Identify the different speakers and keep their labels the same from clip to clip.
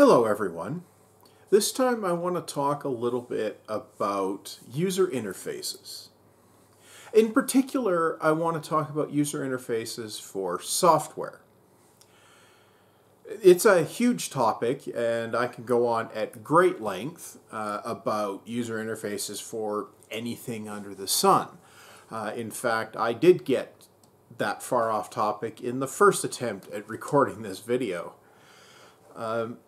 Speaker 1: Hello everyone. This time I want to talk a little bit about user interfaces. In particular, I want to talk about user interfaces for software. It's a huge topic and I can go on at great length uh, about user interfaces for anything under the sun. Uh, in fact, I did get that far off topic in the first attempt at recording this video. Um,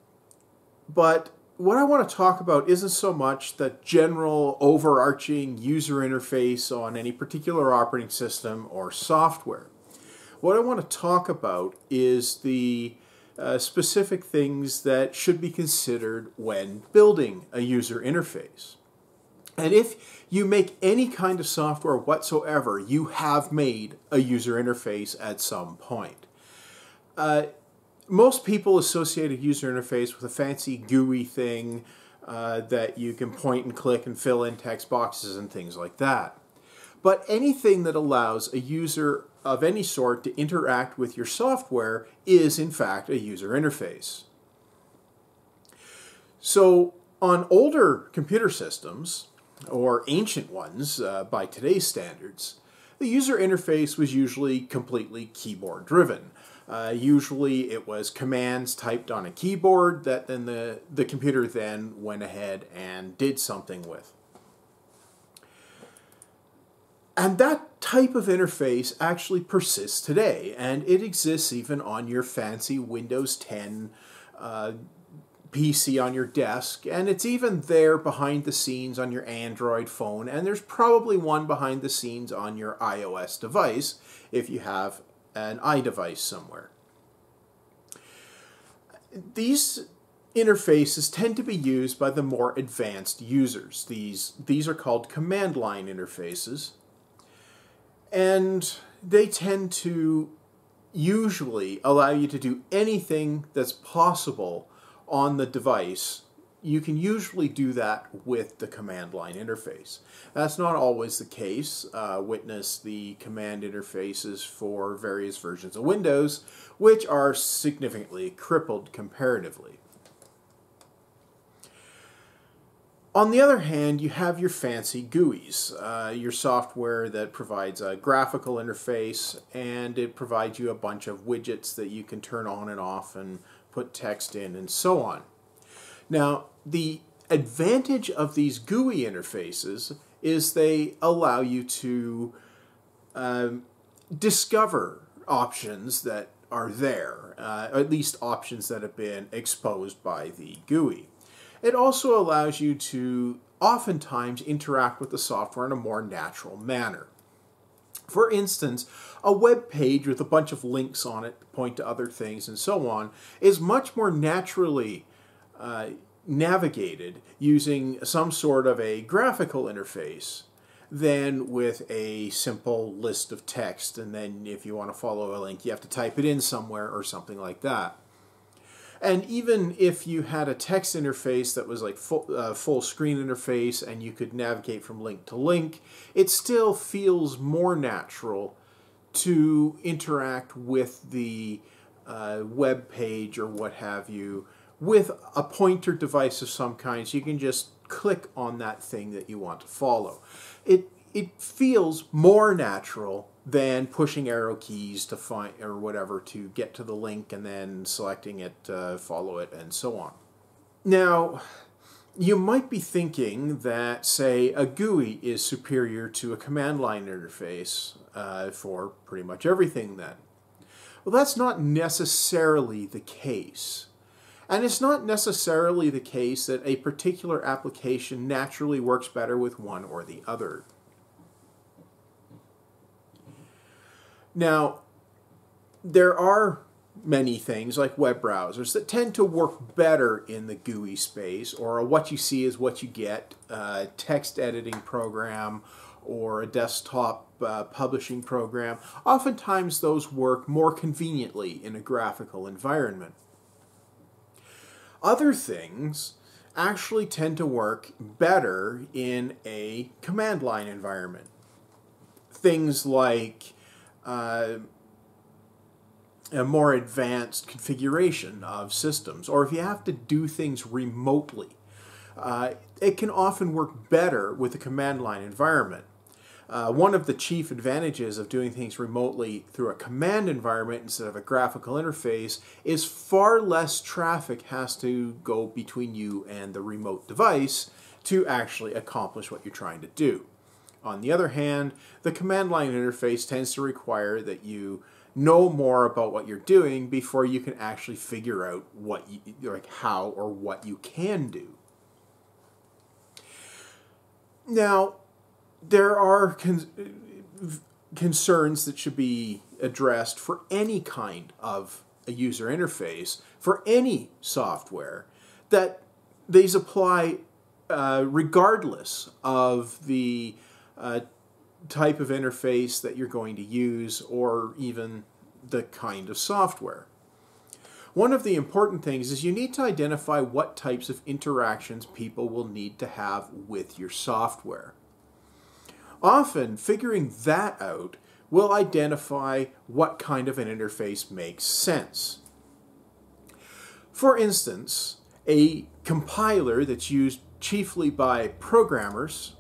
Speaker 1: but what I want to talk about isn't so much the general overarching user interface on any particular operating system or software. What I want to talk about is the uh, specific things that should be considered when building a user interface. And if you make any kind of software whatsoever, you have made a user interface at some point. Uh, most people associate a user interface with a fancy GUI thing uh, that you can point and click and fill in text boxes and things like that. But anything that allows a user of any sort to interact with your software is in fact a user interface. So on older computer systems, or ancient ones uh, by today's standards, the user interface was usually completely keyboard driven. Uh, usually it was commands typed on a keyboard that then the, the computer then went ahead and did something with. And that type of interface actually persists today, and it exists even on your fancy Windows 10 uh, PC on your desk, and it's even there behind the scenes on your Android phone, and there's probably one behind the scenes on your iOS device if you have an iDevice somewhere. These interfaces tend to be used by the more advanced users. These, these are called command line interfaces, and they tend to usually allow you to do anything that's possible on the device you can usually do that with the command line interface. That's not always the case. Uh, witness the command interfaces for various versions of Windows, which are significantly crippled comparatively. On the other hand, you have your fancy GUIs, uh, your software that provides a graphical interface and it provides you a bunch of widgets that you can turn on and off and put text in and so on. Now, the advantage of these GUI interfaces is they allow you to um, discover options that are there, uh, at least options that have been exposed by the GUI. It also allows you to oftentimes interact with the software in a more natural manner. For instance, a web page with a bunch of links on it point to other things and so on is much more naturally uh, navigated using some sort of a graphical interface than with a simple list of text and then if you want to follow a link you have to type it in somewhere or something like that. And even if you had a text interface that was like full, uh, full screen interface and you could navigate from link to link, it still feels more natural to interact with the uh, web page or what have you with a pointer device of some kind so you can just click on that thing that you want to follow. It, it feels more natural than pushing arrow keys to find or whatever to get to the link and then selecting it, uh, follow it, and so on. Now, you might be thinking that, say, a GUI is superior to a command line interface uh, for pretty much everything then. Well, that's not necessarily the case. And it's not necessarily the case that a particular application naturally works better with one or the other. Now, there are many things like web browsers that tend to work better in the GUI space or a what you see is what you get, a text editing program or a desktop uh, publishing program. Oftentimes those work more conveniently in a graphical environment. Other things actually tend to work better in a command line environment. Things like uh, a more advanced configuration of systems, or if you have to do things remotely, uh, it can often work better with a command line environment. Uh, one of the chief advantages of doing things remotely through a command environment instead of a graphical interface is far less traffic has to go between you and the remote device to actually accomplish what you're trying to do. On the other hand, the command line interface tends to require that you know more about what you're doing before you can actually figure out what you, like how or what you can do. Now, there are con- concerns that should be addressed for any kind of a user interface for any software that these apply uh, regardless of the uh, type of interface that you're going to use or even the kind of software. One of the important things is you need to identify what types of interactions people will need to have with your software. Often, figuring that out will identify what kind of an interface makes sense. For instance, a compiler that's used chiefly by programmers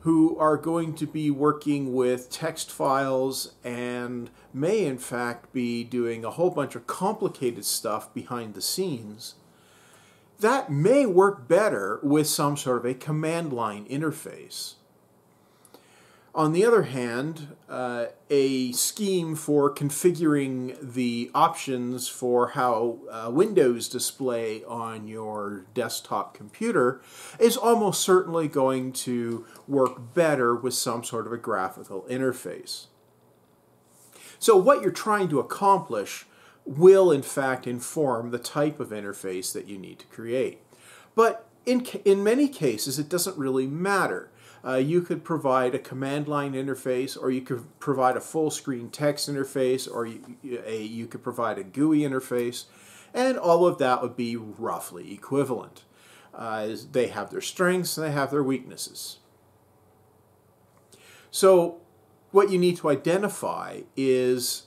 Speaker 1: who are going to be working with text files and may in fact be doing a whole bunch of complicated stuff behind the scenes, that may work better with some sort of a command line interface. On the other hand, uh, a scheme for configuring the options for how uh, Windows display on your desktop computer is almost certainly going to work better with some sort of a graphical interface. So what you're trying to accomplish will in fact inform the type of interface that you need to create. But in, in many cases, it doesn't really matter uh, you could provide a command line interface, or you could provide a full screen text interface, or you, a, you could provide a GUI interface, and all of that would be roughly equivalent. Uh, they have their strengths and they have their weaknesses. So, what you need to identify is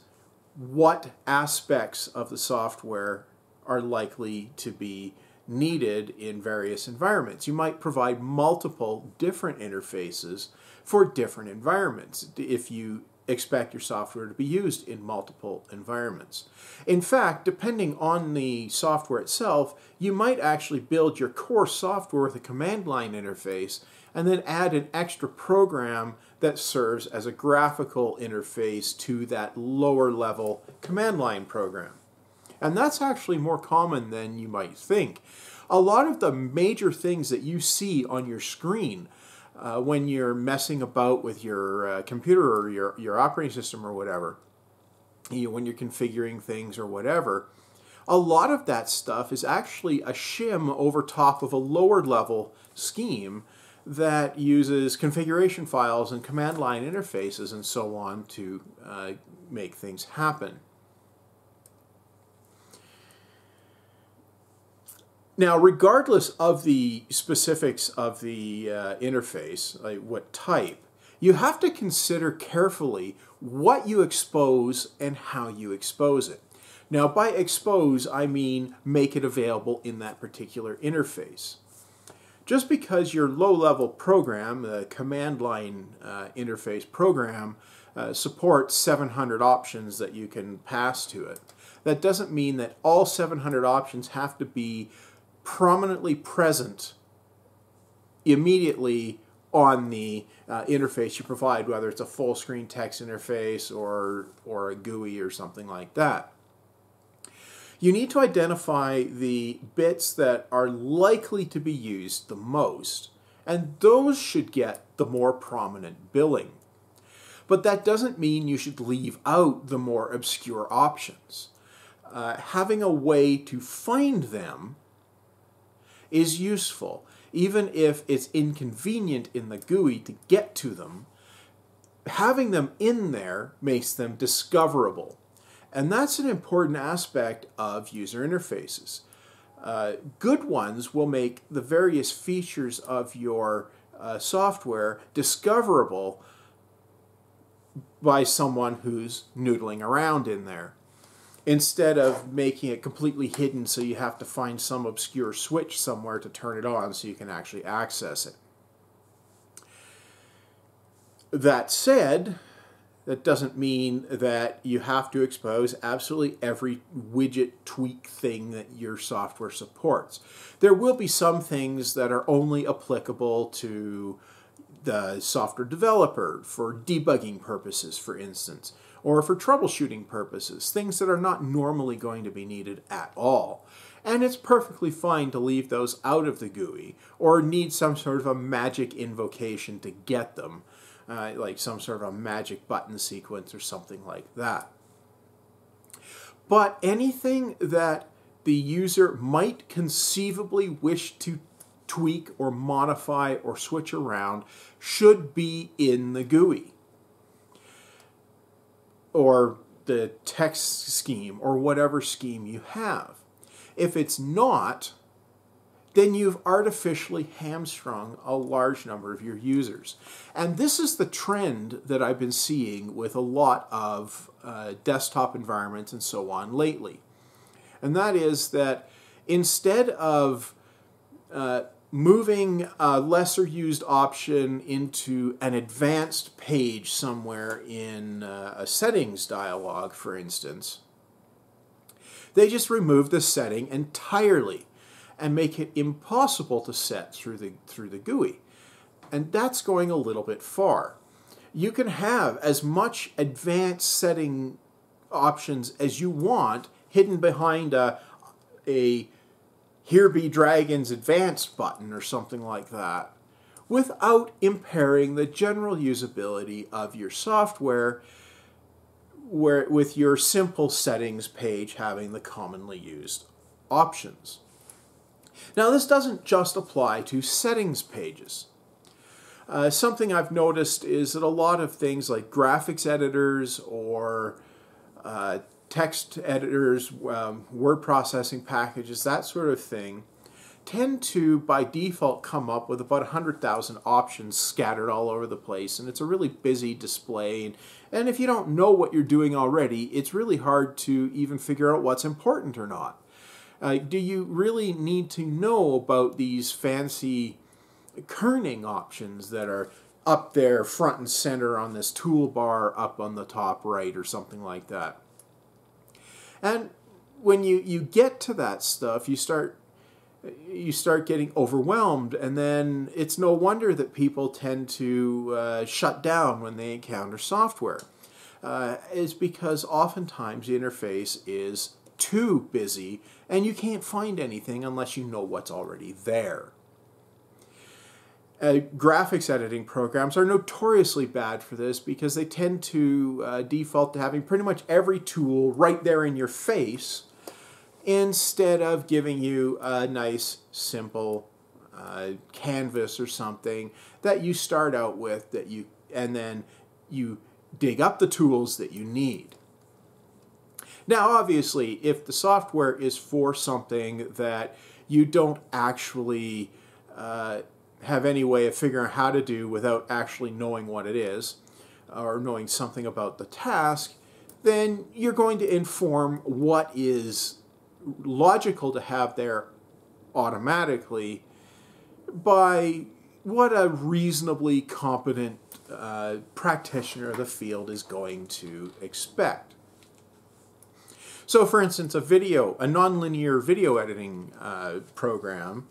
Speaker 1: what aspects of the software are likely to be needed in various environments. You might provide multiple different interfaces for different environments if you expect your software to be used in multiple environments. In fact, depending on the software itself, you might actually build your core software with a command line interface and then add an extra program that serves as a graphical interface to that lower level command line program. And that's actually more common than you might think. A lot of the major things that you see on your screen uh, when you're messing about with your uh, computer or your, your operating system or whatever, you know, when you're configuring things or whatever, a lot of that stuff is actually a shim over top of a lower level scheme that uses configuration files and command line interfaces and so on to uh, make things happen. Now, regardless of the specifics of the uh, interface, like what type, you have to consider carefully what you expose and how you expose it. Now, by expose, I mean make it available in that particular interface. Just because your low-level program, the command line uh, interface program, uh, supports 700 options that you can pass to it, that doesn't mean that all 700 options have to be prominently present immediately on the uh, interface you provide, whether it's a full screen text interface or, or a GUI or something like that. You need to identify the bits that are likely to be used the most, and those should get the more prominent billing. But that doesn't mean you should leave out the more obscure options. Uh, having a way to find them is useful, even if it's inconvenient in the GUI to get to them. Having them in there makes them discoverable. And that's an important aspect of user interfaces. Uh, good ones will make the various features of your uh, software discoverable by someone who's noodling around in there. Instead of making it completely hidden so you have to find some obscure switch somewhere to turn it on so you can actually access it. That said, that doesn't mean that you have to expose absolutely every widget tweak thing that your software supports. There will be some things that are only applicable to the software developer for debugging purposes, for instance, or for troubleshooting purposes, things that are not normally going to be needed at all. And it's perfectly fine to leave those out of the GUI or need some sort of a magic invocation to get them, uh, like some sort of a magic button sequence or something like that. But anything that the user might conceivably wish to tweak or modify or switch around should be in the GUI or the text scheme or whatever scheme you have. If it's not, then you've artificially hamstrung a large number of your users. And this is the trend that I've been seeing with a lot of uh, desktop environments and so on lately. And that is that instead of uh, moving a lesser used option into an advanced page somewhere in uh, a settings dialog, for instance, they just remove the setting entirely and make it impossible to set through the, through the GUI. And that's going a little bit far. You can have as much advanced setting options as you want hidden behind a, a here be dragons advanced button or something like that without impairing the general usability of your software where with your simple settings page having the commonly used options. Now this doesn't just apply to settings pages. Uh, something I've noticed is that a lot of things like graphics editors or uh, text editors, um, word processing packages, that sort of thing, tend to, by default, come up with about 100,000 options scattered all over the place. And it's a really busy display. And, and if you don't know what you're doing already, it's really hard to even figure out what's important or not. Uh, do you really need to know about these fancy kerning options that are up there front and center on this toolbar up on the top right or something like that? And when you, you get to that stuff, you start you start getting overwhelmed, and then it's no wonder that people tend to uh, shut down when they encounter software. Uh, is because oftentimes the interface is too busy and you can't find anything unless you know what's already there. Uh, graphics editing programs are notoriously bad for this because they tend to uh, default to having pretty much every tool right there in your face instead of giving you a nice, simple uh, canvas or something that you start out with that you and then you dig up the tools that you need. Now, obviously, if the software is for something that you don't actually uh, have any way of figuring out how to do without actually knowing what it is or knowing something about the task, then you're going to inform what is logical to have there automatically by what a reasonably competent uh, practitioner of the field is going to expect. So, for instance, a video, a nonlinear video editing uh, program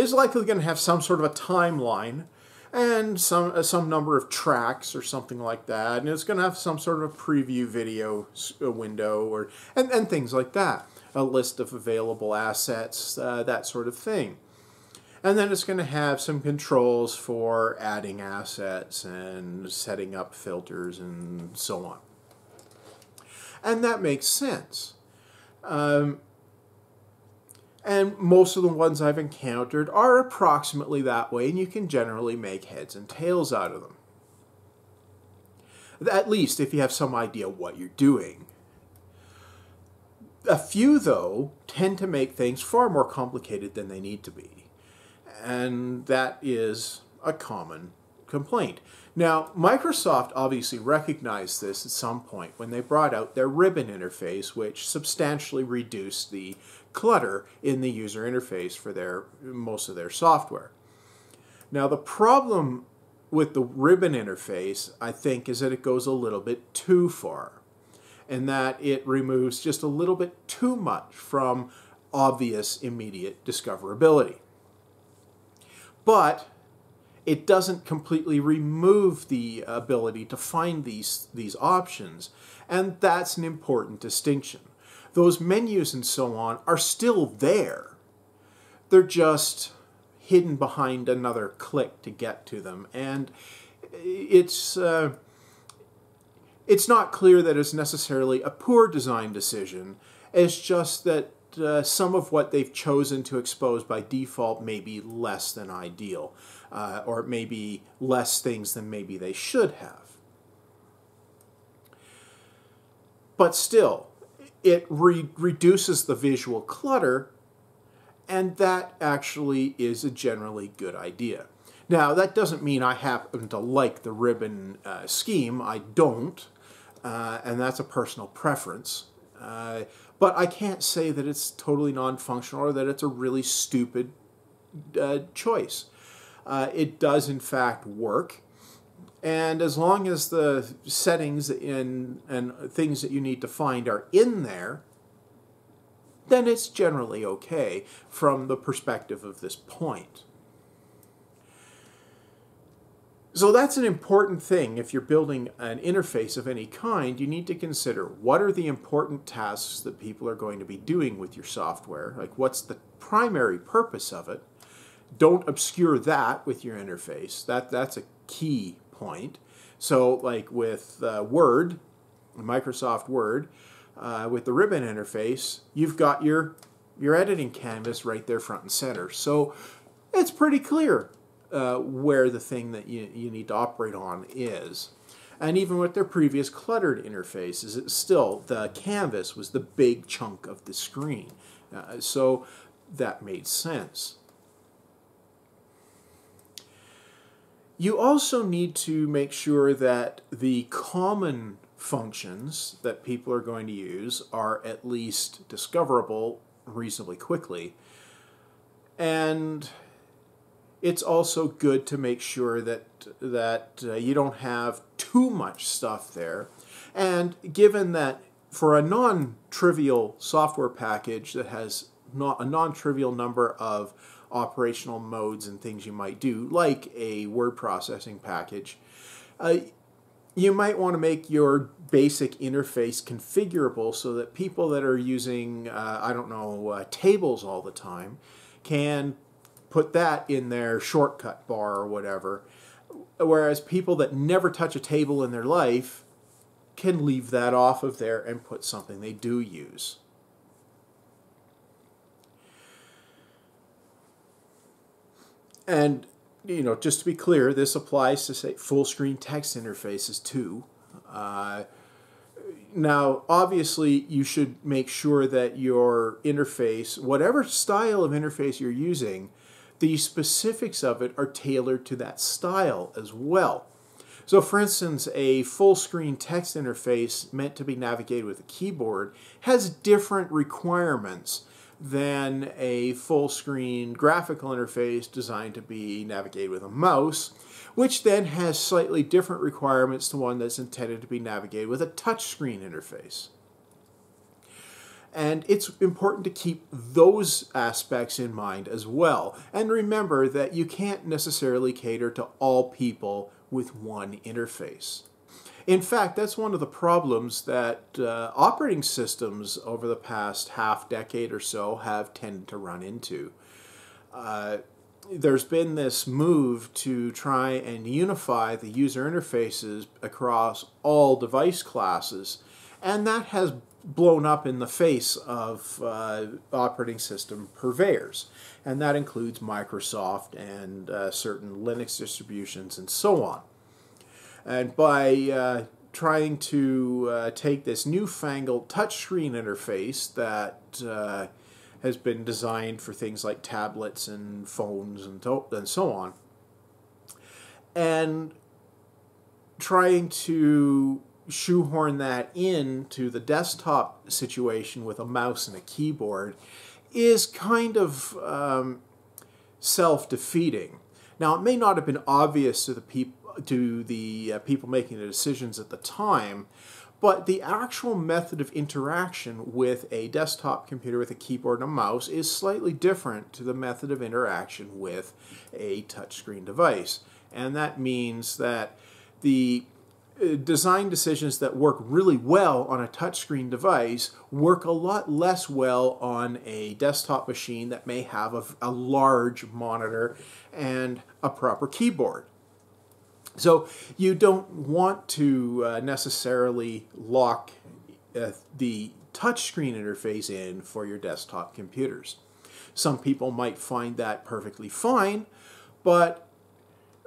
Speaker 1: is likely going to have some sort of a timeline and some uh, some number of tracks or something like that, and it's going to have some sort of a preview video window or and, and things like that, a list of available assets, uh, that sort of thing. And then it's going to have some controls for adding assets and setting up filters and so on. And that makes sense. Um, and most of the ones I've encountered are approximately that way, and you can generally make heads and tails out of them. At least if you have some idea what you're doing. A few, though, tend to make things far more complicated than they need to be. And that is a common complaint. Now, Microsoft obviously recognized this at some point when they brought out their ribbon interface, which substantially reduced the clutter in the user interface for their most of their software. Now, the problem with the ribbon interface, I think, is that it goes a little bit too far, and that it removes just a little bit too much from obvious immediate discoverability. But it doesn't completely remove the ability to find these, these options, and that's an important distinction. Those menus and so on are still there. They're just hidden behind another click to get to them, and it's uh, it's not clear that it's necessarily a poor design decision. It's just that uh, some of what they've chosen to expose by default may be less than ideal, uh, or maybe less things than maybe they should have. But still, it re reduces the visual clutter, and that actually is a generally good idea. Now, that doesn't mean I happen to like the ribbon uh, scheme. I don't, uh, and that's a personal preference. Uh, but I can't say that it's totally non-functional or that it's a really stupid uh, choice. Uh, it does, in fact, work. And as long as the settings in, and things that you need to find are in there, then it's generally okay from the perspective of this point. So that's an important thing. If you're building an interface of any kind, you need to consider what are the important tasks that people are going to be doing with your software? Like what's the primary purpose of it? Don't obscure that with your interface. That, that's a key point. So like with uh, Word, Microsoft Word, uh, with the ribbon interface, you've got your, your editing canvas right there front and center. So it's pretty clear uh, where the thing that you, you need to operate on is. And even with their previous cluttered interfaces, it still, the canvas was the big chunk of the screen. Uh, so that made sense. You also need to make sure that the common functions that people are going to use are at least discoverable reasonably quickly. And it's also good to make sure that that uh, you don't have too much stuff there. And given that for a non-trivial software package that has not a non-trivial number of operational modes and things you might do, like a word processing package, uh, you might want to make your basic interface configurable so that people that are using, uh, I don't know, uh, tables all the time can put that in their shortcut bar or whatever. Whereas people that never touch a table in their life can leave that off of there and put something they do use. And, you know, just to be clear, this applies to, say, full screen text interfaces too. Uh, now, obviously, you should make sure that your interface, whatever style of interface you're using, the specifics of it are tailored to that style as well. So for instance, a full screen text interface meant to be navigated with a keyboard has different requirements than a full screen graphical interface designed to be navigated with a mouse, which then has slightly different requirements to one that's intended to be navigated with a touchscreen interface. And it's important to keep those aspects in mind as well. And remember that you can't necessarily cater to all people with one interface. In fact, that's one of the problems that uh, operating systems over the past half decade or so have tended to run into. Uh, there's been this move to try and unify the user interfaces across all device classes, and that has blown up in the face of uh, operating system purveyors. And that includes Microsoft and uh, certain Linux distributions and so on. And by uh, trying to uh, take this newfangled touchscreen interface that uh, has been designed for things like tablets and phones and, and so on, and trying to shoehorn that into the desktop situation with a mouse and a keyboard is kind of um, self-defeating. Now, it may not have been obvious to the people to the uh, people making the decisions at the time, but the actual method of interaction with a desktop computer with a keyboard and a mouse is slightly different to the method of interaction with a touchscreen device. And that means that the uh, design decisions that work really well on a touchscreen device work a lot less well on a desktop machine that may have a, a large monitor and a proper keyboard. So you don't want to uh, necessarily lock uh, the touchscreen interface in for your desktop computers. Some people might find that perfectly fine, but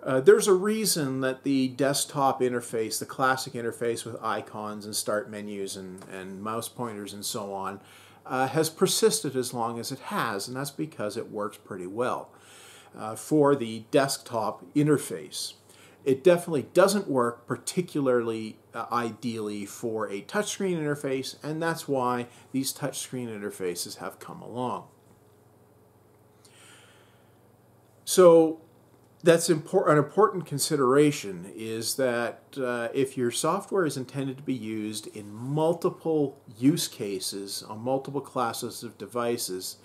Speaker 1: uh, there's a reason that the desktop interface, the classic interface with icons and start menus and, and mouse pointers and so on, uh, has persisted as long as it has, and that's because it works pretty well uh, for the desktop interface. It definitely doesn't work particularly uh, ideally for a touchscreen interface, and that's why these touchscreen interfaces have come along. So that's an important consideration is that uh, if your software is intended to be used in multiple use cases on multiple classes of devices,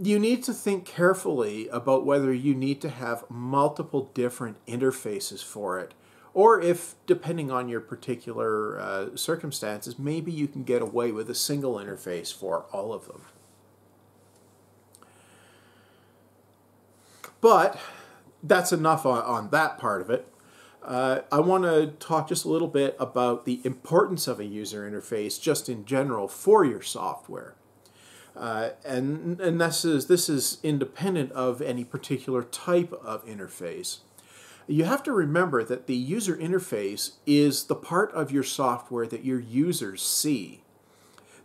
Speaker 1: you need to think carefully about whether you need to have multiple different interfaces for it. Or if, depending on your particular uh, circumstances, maybe you can get away with a single interface for all of them. But that's enough on, on that part of it. Uh, I want to talk just a little bit about the importance of a user interface just in general for your software. Uh, and and this is, this is independent of any particular type of interface. You have to remember that the user interface is the part of your software that your users see.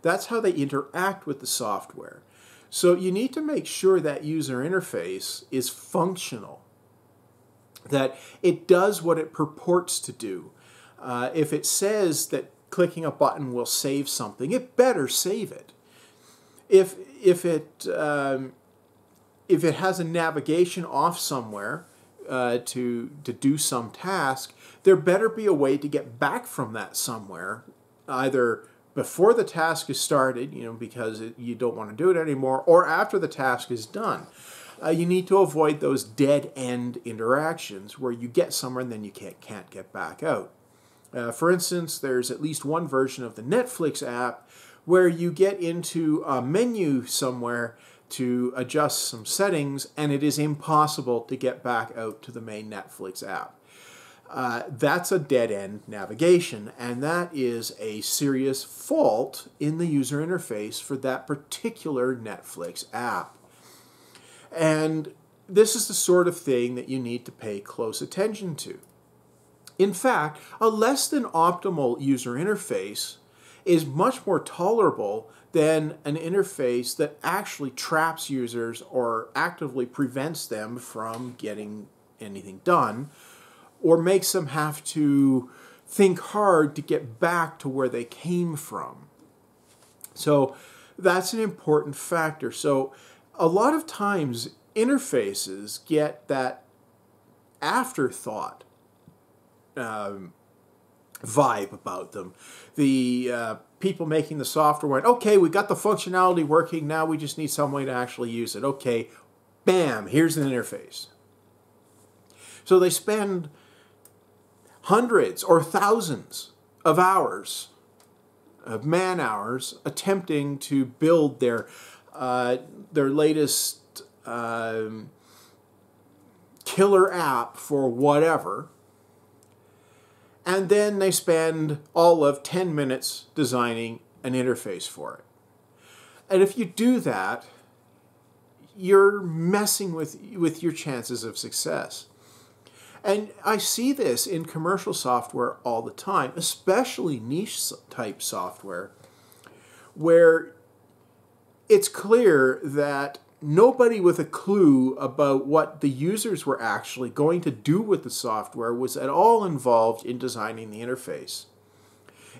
Speaker 1: That's how they interact with the software. So you need to make sure that user interface is functional that it does what it purports to do. Uh, if it says that clicking a button will save something, it better save it. If if it um, if it has a navigation off somewhere uh, to to do some task, there better be a way to get back from that somewhere, either before the task is started, you know, because it, you don't want to do it anymore, or after the task is done uh, you need to avoid those dead end interactions where you get somewhere and then you can't, can't get back out. Uh, for instance, there's at least one version of the Netflix app where you get into a menu somewhere to adjust some settings and it is impossible to get back out to the main Netflix app. Uh, that's a dead end navigation, and that is a serious fault in the user interface for that particular Netflix app. And this is the sort of thing that you need to pay close attention to. In fact, a less than optimal user interface is much more tolerable than an interface that actually traps users or actively prevents them from getting anything done or makes them have to think hard to get back to where they came from. So that's an important factor. So a lot of times interfaces get that afterthought um, vibe about them. The uh, people making the software went, okay, we got the functionality working, now we just need some way to actually use it. Okay, bam, here's the interface. So they spend hundreds or thousands of hours, of man hours, attempting to build their uh, their latest um, killer app for whatever. And then they spend all of 10 minutes designing an interface for it. And if you do that, you're messing with, with your chances of success. And I see this in commercial software all the time, especially niche type software, where it's clear that nobody with a clue about what the users were actually going to do with the software was at all involved in designing the interface.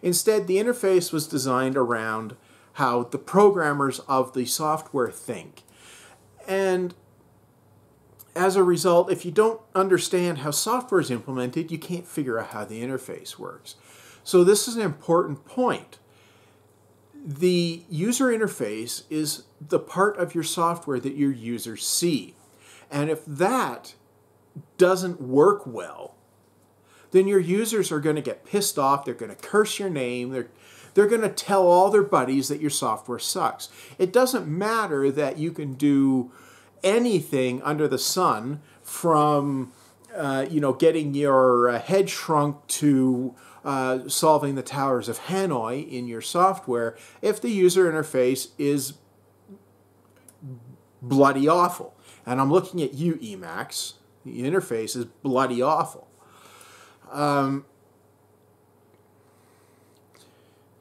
Speaker 1: Instead, the interface was designed around how the programmers of the software think. And as a result, if you don't understand how software is implemented, you can't figure out how the interface works. So this is an important point. The user interface is the part of your software that your users see. And if that doesn't work well, then your users are going to get pissed off. They're going to curse your name. They're, they're going to tell all their buddies that your software sucks. It doesn't matter that you can do anything under the sun from uh, you know getting your uh, head shrunk to uh, solving the towers of Hanoi in your software if the user interface is bloody awful. And I'm looking at you, Emacs. The interface is bloody awful. Um,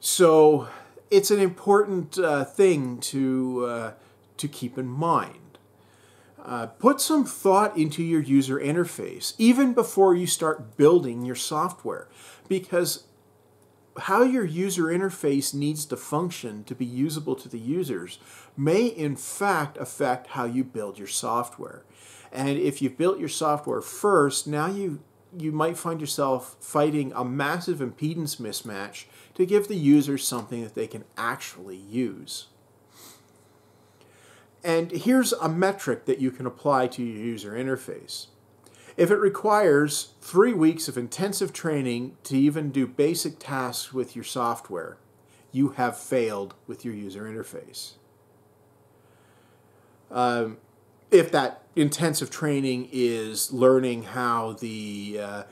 Speaker 1: so it's an important uh, thing to uh, to keep in mind. Uh, put some thought into your user interface even before you start building your software because how your user interface needs to function to be usable to the users may in fact affect how you build your software. And if you've built your software first, now you you might find yourself fighting a massive impedance mismatch to give the users something that they can actually use. And here's a metric that you can apply to your user interface. If it requires three weeks of intensive training to even do basic tasks with your software, you have failed with your user interface. Um, if that intensive training is learning how the uh,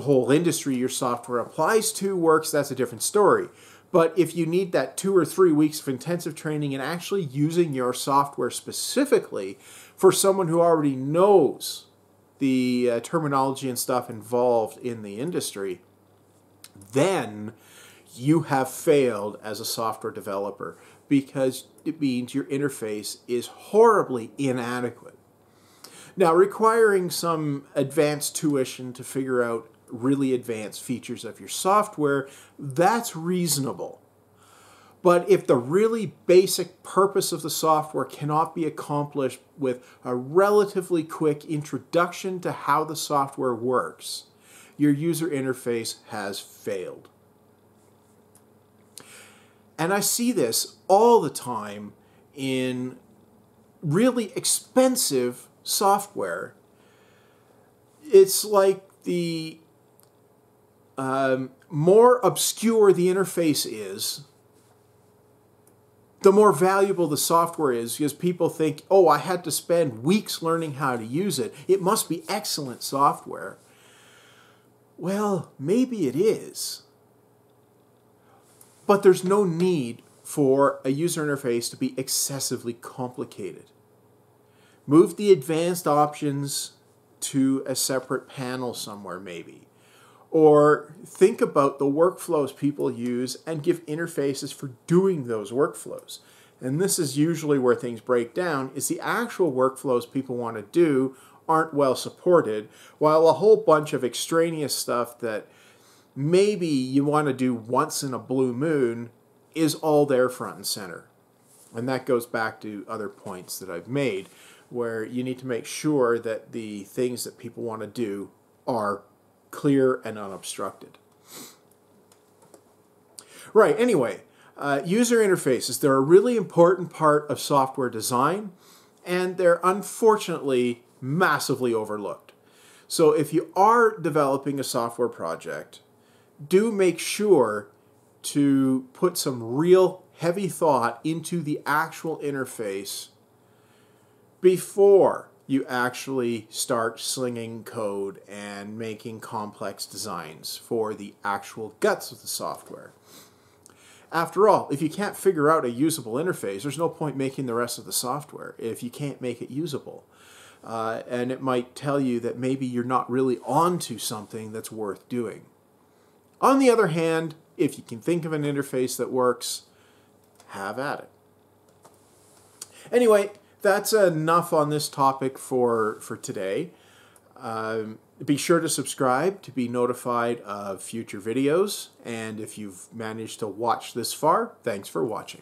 Speaker 1: whole industry your software applies to works, that's a different story. But if you need that two or three weeks of intensive training and actually using your software specifically for someone who already knows the uh, terminology and stuff involved in the industry, then you have failed as a software developer because it means your interface is horribly inadequate. Now, requiring some advanced tuition to figure out really advanced features of your software, that's reasonable. But if the really basic purpose of the software cannot be accomplished with a relatively quick introduction to how the software works, your user interface has failed. And I see this all the time in really expensive software. It's like the um, more obscure the interface is, the more valuable the software is because people think, oh, I had to spend weeks learning how to use it. It must be excellent software. Well, maybe it is. But there's no need for a user interface to be excessively complicated. Move the advanced options to a separate panel somewhere, maybe. Or think about the workflows people use and give interfaces for doing those workflows. And this is usually where things break down is the actual workflows people want to do aren't well supported, while a whole bunch of extraneous stuff that maybe you want to do once in a blue moon is all there front and center. And that goes back to other points that I've made where you need to make sure that the things that people want to do are clear and unobstructed. Right, anyway, uh, user interfaces, they're a really important part of software design, and they're unfortunately massively overlooked. So if you are developing a software project, do make sure to put some real heavy thought into the actual interface before you actually start slinging code and making complex designs for the actual guts of the software. After all, if you can't figure out a usable interface, there's no point making the rest of the software if you can't make it usable. Uh, and it might tell you that maybe you're not really onto something that's worth doing. On the other hand, if you can think of an interface that works, have at it. Anyway, that's enough on this topic for for today. Um, be sure to subscribe to be notified of future videos. And if you've managed to watch this far, thanks for watching.